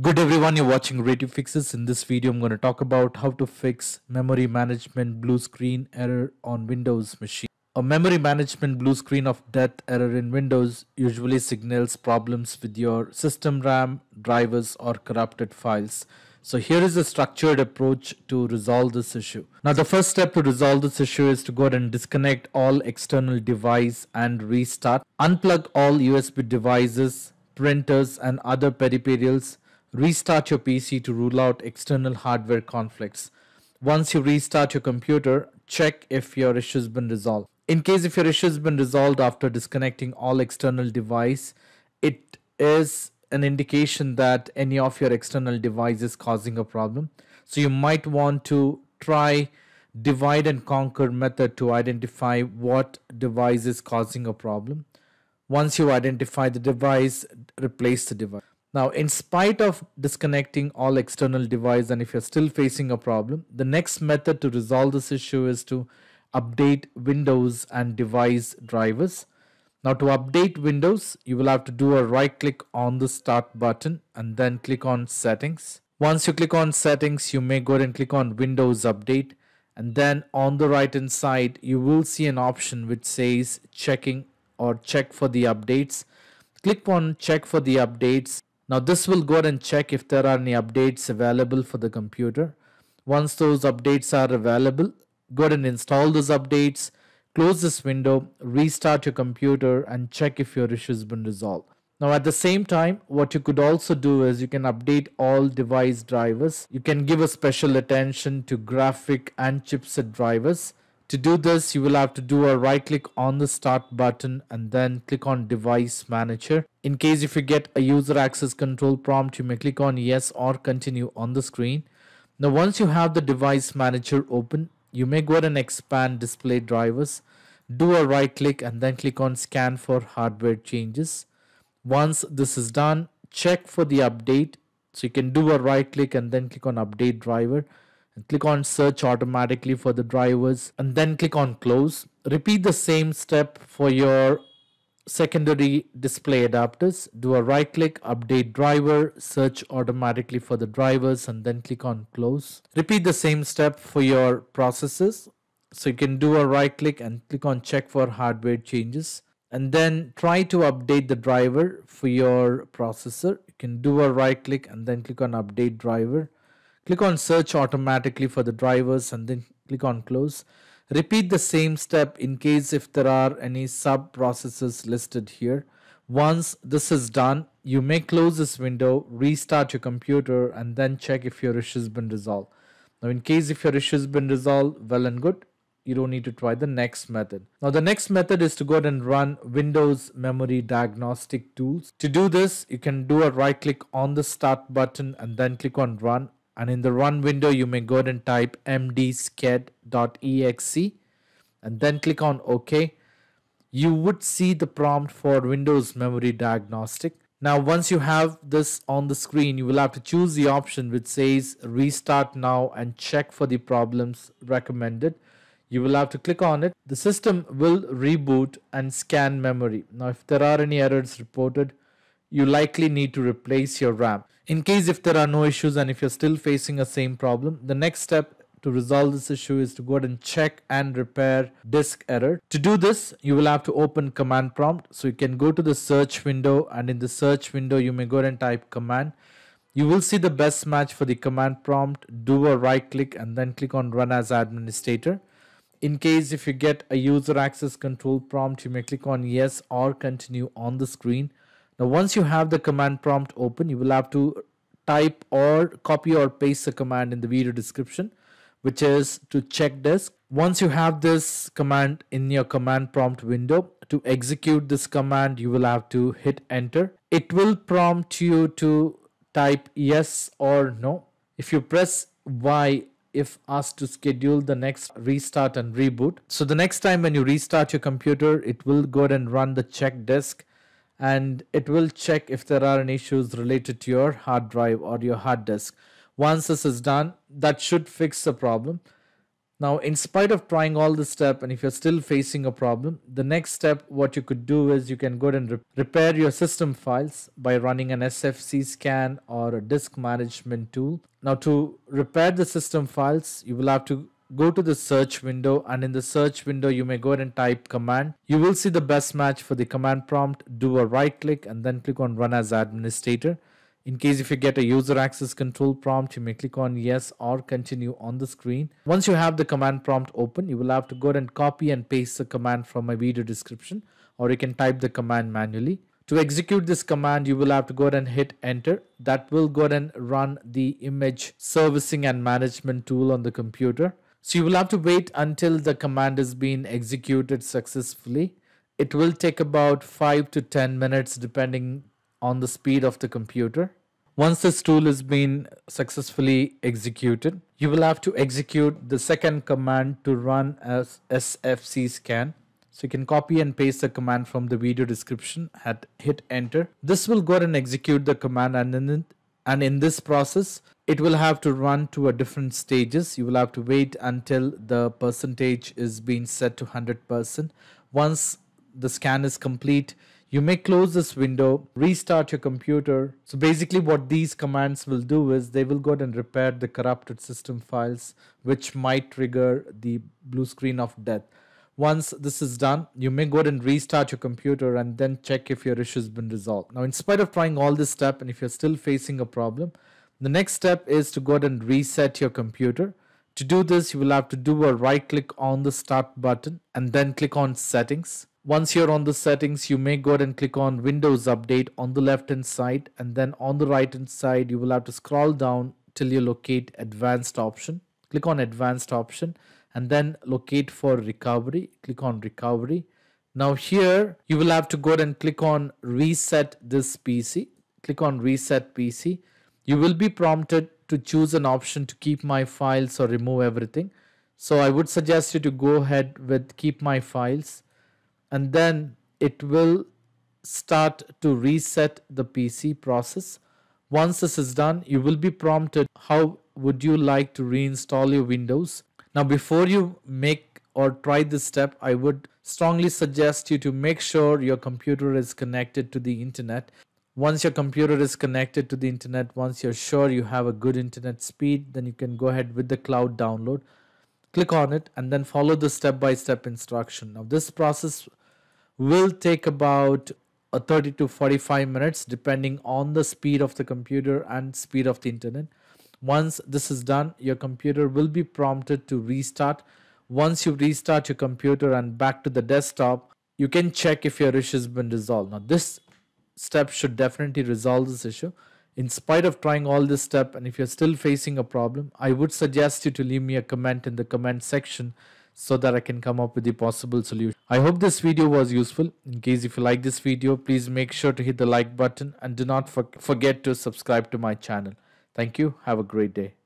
Good everyone, you're watching Ray Tube Fixes. In this video, I'm going to talk about how to fix memory management blue screen error on Windows machine. A memory management blue screen of death error in Windows usually signals problems with your system RAM, drivers or corrupted files. So here is a structured approach to resolve this issue. Now the first step to resolve this issue is to go ahead and disconnect all external device and restart. Unplug all USB devices, printers and other peripherals. Restart your PC to rule out external hardware conflicts. Once you restart your computer, check if your issue has been resolved. In case if your issue has been resolved after disconnecting all external device, it is an indication that any of your external device is causing a problem. So you might want to try divide and conquer method to identify what device is causing a problem. Once you identify the device, replace the device. Now, in spite of disconnecting all external device and if you're still facing a problem, the next method to resolve this issue is to update Windows and device drivers. Now to update Windows, you will have to do a right click on the start button and then click on settings. Once you click on settings, you may go ahead and click on Windows update and then on the right hand side, you will see an option which says checking or check for the updates. Click on check for the updates. Now this will go ahead and check if there are any updates available for the computer. Once those updates are available, go ahead and install those updates Close this window, restart your computer and check if your issue has been resolved. Now at the same time, what you could also do is you can update all device drivers. You can give a special attention to graphic and chipset drivers. To do this, you will have to do a right click on the start button and then click on device manager. In case if you get a user access control prompt, you may click on yes or continue on the screen. Now once you have the device manager open, you may go ahead and expand display drivers do a right click and then click on scan for hardware changes once this is done check for the update so you can do a right click and then click on update driver click on search automatically for the drivers and then click on close. Repeat the same step for your secondary display adapters. Do a right click update driver search automatically for the drivers and then click on close. Repeat the same step for your processes. So you can do a right click and click on check for hardware changes. And then try to update the driver for your processor. You can do a right click and then click on update driver click on search automatically for the drivers and then click on close Repeat the same step in case if there are any sub processes listed here. Once this is done, you may close this window, restart your computer and then check if your issue has been resolved. Now in case if your issue has been resolved, well and good, you don't need to try the next method. Now the next method is to go ahead and run Windows Memory Diagnostic Tools. To do this, you can do a right click on the start button and then click on run and in the run window you may go ahead and type mdsched.exe and then click on OK. You would see the prompt for Windows Memory Diagnostic. Now once you have this on the screen you will have to choose the option which says restart now and check for the problems recommended. You will have to click on it. The system will reboot and scan memory. Now if there are any errors reported you likely need to replace your RAM. In case if there are no issues and if you're still facing a same problem, the next step to resolve this issue is to go ahead and check and repair disk error. To do this, you will have to open command prompt. So you can go to the search window and in the search window, you may go ahead and type command. You will see the best match for the command prompt. Do a right click and then click on run as administrator. In case if you get a user access control prompt, you may click on yes or continue on the screen. Now once you have the command prompt open, you will have to type or copy or paste the command in the video description, which is to check disk. Once you have this command in your command prompt window, to execute this command, you will have to hit enter. It will prompt you to type yes or no. If you press Y, if asked to schedule the next restart and reboot. So the next time when you restart your computer, it will go ahead and run the check disk and it will check if there are any issues related to your hard drive or your hard disk. Once this is done, that should fix the problem. Now, in spite of trying all this step, and if you're still facing a problem, the next step, what you could do is you can go and re repair your system files by running an SFC scan or a disk management tool. Now, to repair the system files, you will have to go to the search window and in the search window you may go ahead and type command you will see the best match for the command prompt do a right click and then click on run as administrator in case if you get a user access control prompt, you may click on yes or continue on the screen. Once you have the command prompt open, you will have to go ahead and copy and paste the command from my video description or you can type the command manually. To execute this command, you will have to go ahead and hit enter. That will go ahead and run the image servicing and management tool on the computer. So you will have to wait until the command is being executed successfully. It will take about 5 to 10 minutes depending on the speed of the computer. Once this tool has been successfully executed, you will have to execute the second command to run as SFC scan. So you can copy and paste the command from the video description and hit enter. This will go ahead and execute the command and in, and in this process, it will have to run to a different stages. You will have to wait until the percentage is being set to 100%. Once the scan is complete, you may close this window, restart your computer. So basically what these commands will do is they will go ahead and repair the corrupted system files which might trigger the blue screen of death. Once this is done, you may go ahead and restart your computer and then check if your issue has been resolved. Now in spite of trying all this step and if you're still facing a problem, the next step is to go ahead and reset your computer. To do this, you will have to do a right click on the start button and then click on settings. Once you're on the settings, you may go ahead and click on Windows Update on the left hand side and then on the right hand side, you will have to scroll down till you locate Advanced option. Click on Advanced option and then locate for Recovery. Click on Recovery. Now here, you will have to go ahead and click on Reset this PC. Click on Reset PC. You will be prompted to choose an option to keep my files or remove everything. So I would suggest you to go ahead with keep my files and then it will start to reset the PC process. Once this is done, you will be prompted how would you like to reinstall your Windows. Now before you make or try this step, I would strongly suggest you to make sure your computer is connected to the internet. Once your computer is connected to the internet, once you're sure you have a good internet speed, then you can go ahead with the cloud download. Click on it and then follow the step-by-step -step instruction. Now this process will take about a 30 to 45 minutes depending on the speed of the computer and speed of the internet. Once this is done, your computer will be prompted to restart. Once you restart your computer and back to the desktop, you can check if your issue has been resolved. Now this step should definitely resolve this issue. In spite of trying all this step and if you're still facing a problem, I would suggest you to leave me a comment in the comment section so that I can come up with the possible solution. I hope this video was useful. In case if you like this video, please make sure to hit the like button and do not for forget to subscribe to my channel. Thank you. Have a great day.